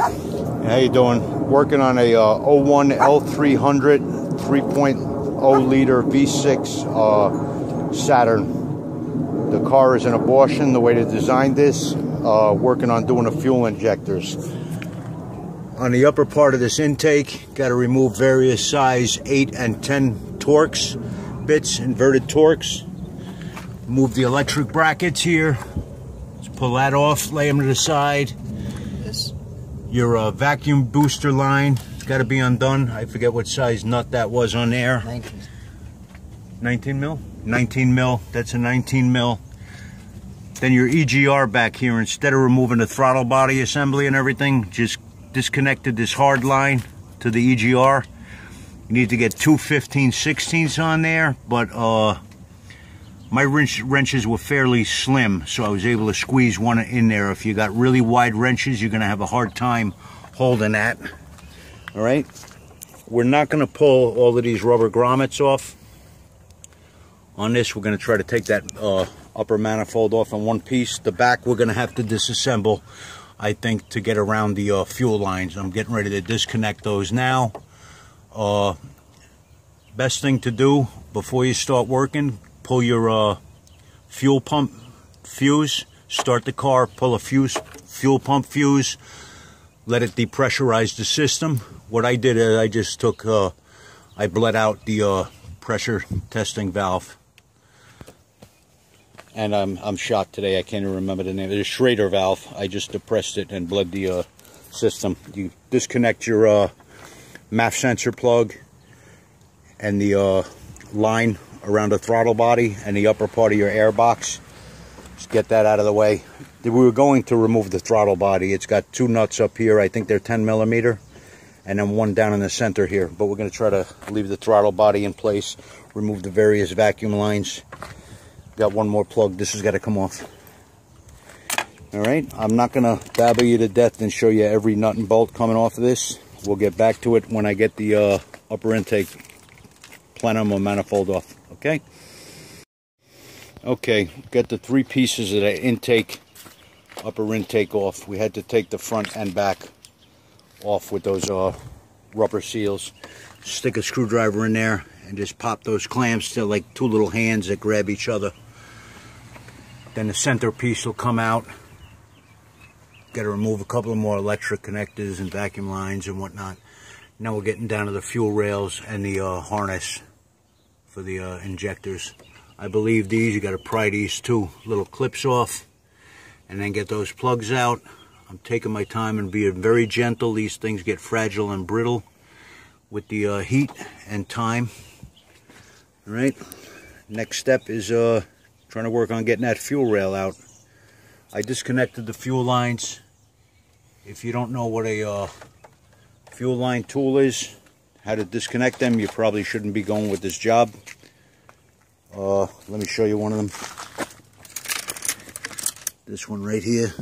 How you doing? Working on a uh, 01 L300 3.0 liter V6 uh, Saturn. The car is an abortion the way they designed this. Uh, working on doing the fuel injectors. On the upper part of this intake, got to remove various size 8 and 10 Torx bits, inverted Torx. Move the electric brackets here. Let's pull that off, lay them to the side. Your uh, vacuum booster line, it's got to be undone. I forget what size nut that was on there. 19. 19 mil? 19 mil, that's a 19 mil. Then your EGR back here, instead of removing the throttle body assembly and everything, just disconnected this hard line to the EGR. You need to get two 15 16s on there, but uh, my wrench, wrenches were fairly slim, so I was able to squeeze one in there. If you got really wide wrenches, you're going to have a hard time holding that. All right? We're not going to pull all of these rubber grommets off. On this, we're going to try to take that uh, upper manifold off in one piece. The back, we're going to have to disassemble, I think, to get around the uh, fuel lines. I'm getting ready to disconnect those now. Uh, best thing to do before you start working, pull your uh, fuel pump fuse, start the car, pull a fuse, fuel pump fuse, let it depressurize the system. What I did is I just took, uh, I bled out the uh, pressure testing valve. And I'm, I'm shot today. I can't even remember the name. It's a Schrader valve. I just depressed it and bled the uh, system. You disconnect your uh, MAF sensor plug and the uh, line around the throttle body and the upper part of your air box. Just get that out of the way. We were going to remove the throttle body. It's got two nuts up here. I think they're 10 millimeter. And then one down in the center here. But we're going to try to leave the throttle body in place. Remove the various vacuum lines. Got one more plug. This has got to come off. All right. I'm not going to babble you to death and show you every nut and bolt coming off of this. We'll get back to it when I get the uh, upper intake plenum or manifold off. Okay. Okay, got the three pieces of the intake, upper intake off. We had to take the front and back off with those uh, rubber seals. Stick a screwdriver in there and just pop those clamps to like two little hands that grab each other. Then the center piece will come out. Got to remove a couple of more electric connectors and vacuum lines and whatnot. Now we're getting down to the fuel rails and the uh, harness for the uh, injectors. I believe these, you got to pry these two little clips off and then get those plugs out. I'm taking my time and being very gentle. These things get fragile and brittle with the uh, heat and time. All right, next step is uh, trying to work on getting that fuel rail out. I disconnected the fuel lines. If you don't know what a uh, fuel line tool is, how to disconnect them, you probably shouldn't be going with this job. Uh, let me show you one of them. This one right here.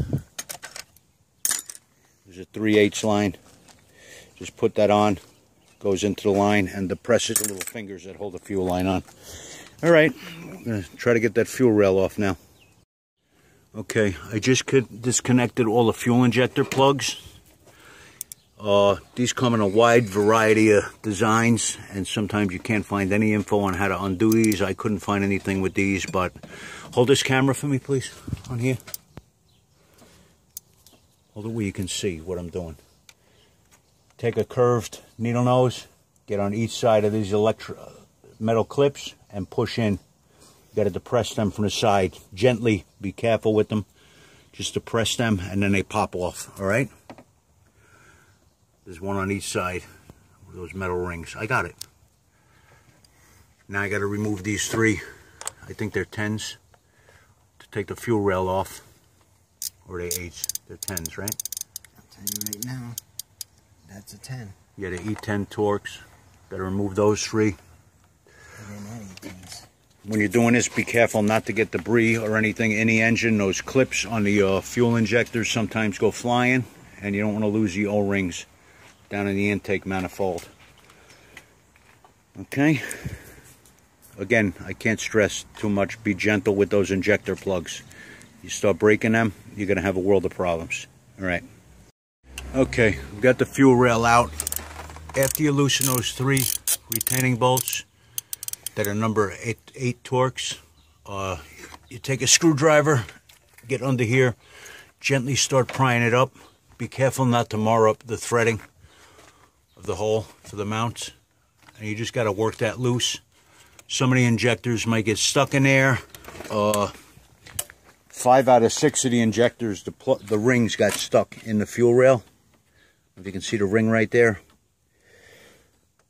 There's a 3 8 line. Just put that on, goes into the line, and depresses the little fingers that hold the fuel line on. All right, I'm going to try to get that fuel rail off now. Okay, I just disconnected all the fuel injector plugs. Uh, these come in a wide variety of designs, and sometimes you can't find any info on how to undo these. I couldn't find anything with these, but hold this camera for me, please, on here. Hold it where you can see what I'm doing. Take a curved needle nose, get on each side of these electro metal clips, and push in. You got to depress them from the side. Gently, be careful with them. Just depress them, and then they pop off, all right? There's one on each side those metal rings. I got it. Now I got to remove these three. I think they're 10s to take the fuel rail off. Or they 8s. They're 10s, right? I'll tell you right now, that's a 10. Yeah, the E10 Torx. Got to remove those three. When you're doing this, be careful not to get debris or anything in the engine. Those clips on the uh, fuel injectors sometimes go flying, and you don't want to lose the O-rings down in the intake manifold. Okay. Again, I can't stress too much. Be gentle with those injector plugs. You start breaking them, you're going to have a world of problems. All right. Okay, we've got the fuel rail out. After you loosen those three retaining bolts that are number eight, eight Torx, uh, you take a screwdriver, get under here, gently start prying it up. Be careful not to mar up the threading of the hole for the mount. And you just got to work that loose. Some of the injectors might get stuck in there. Uh, five out of six of the injectors, the, the rings got stuck in the fuel rail. If you can see the ring right there.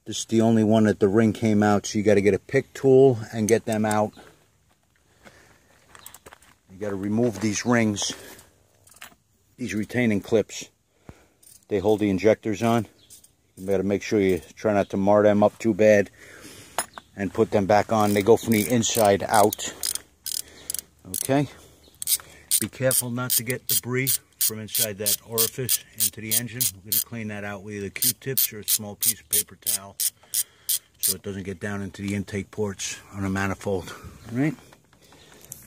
This is the only one that the ring came out, so you got to get a pick tool and get them out. You got to remove these rings, these retaining clips. They hold the injectors on. You got to make sure you try not to mar them up too bad and put them back on. They go from the inside out. Okay. Be careful not to get debris from inside that orifice into the engine. We're going to clean that out with either Q-tips or a small piece of paper towel so it doesn't get down into the intake ports on a manifold. All right.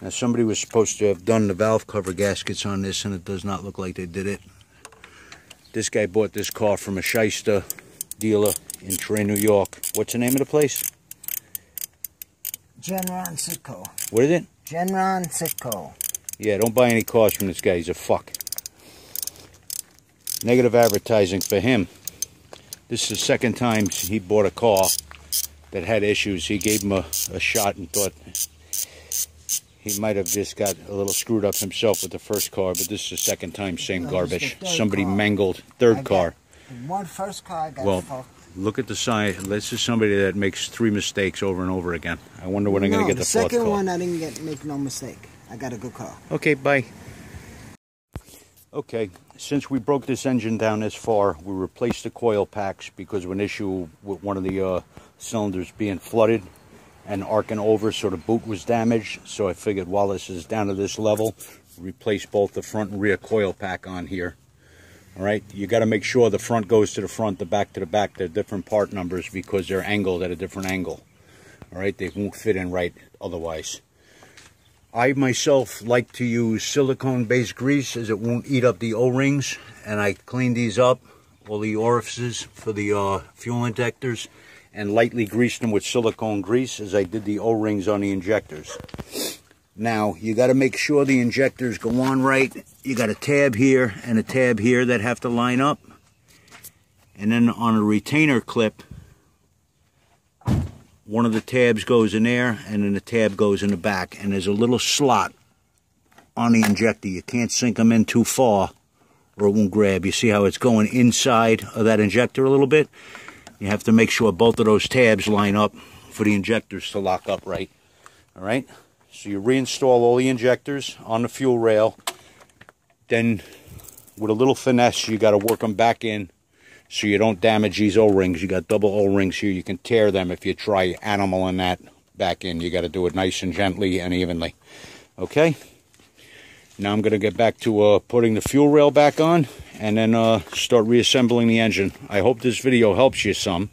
Now somebody was supposed to have done the valve cover gaskets on this and it does not look like they did it. This guy bought this car from a shyster dealer in Troy, New York. What's the name of the place? Genron Sitco. What is it? Genron Sitco. Yeah, don't buy any cars from this guy. He's a fuck. Negative advertising for him. This is the second time he bought a car that had issues. He gave him a, a shot and thought he might have just got a little screwed up himself with the first car, but this is the second time, same garbage. this is the third Somebody car. mangled third got- car. One first car I got Well, fucked. look at the sign. This is somebody that makes three mistakes over and over again. I wonder when I'm no, going to get the the, fourth second car. one I didn't get make no mistake. I got a good car. Okay, bye. Okay, since we broke this engine down this far, we replaced the coil packs because of an issue with one of the uh, cylinders being flooded and arcing over, so the boot was damaged. So I figured while this is down to this level, replace both the front and rear coil pack on here. All right, you got to make sure the front goes to the front, the back to the back. They're different part numbers because they're angled at a different angle. All right, they won't fit in right otherwise. I myself like to use silicone-based grease as it won't eat up the O-rings. And I clean these up, all the orifices for the uh, fuel injectors, and lightly grease them with silicone grease as I did the O-rings on the injectors. Now, you got to make sure the injectors go on right. You got a tab here and a tab here that have to line up. And then on a retainer clip, one of the tabs goes in there and then the tab goes in the back. And there's a little slot on the injector. You can't sink them in too far or it won't grab. You see how it's going inside of that injector a little bit? You have to make sure both of those tabs line up for the injectors to lock up right. All right so you reinstall all the injectors on the fuel rail then with a little finesse you got to work them back in so you don't damage these O-rings. You got double O-rings here. You can tear them if you try animal animaling that back in. You got to do it nice and gently and evenly. Okay? Now I'm going to get back to uh, putting the fuel rail back on and then uh, start reassembling the engine. I hope this video helps you some.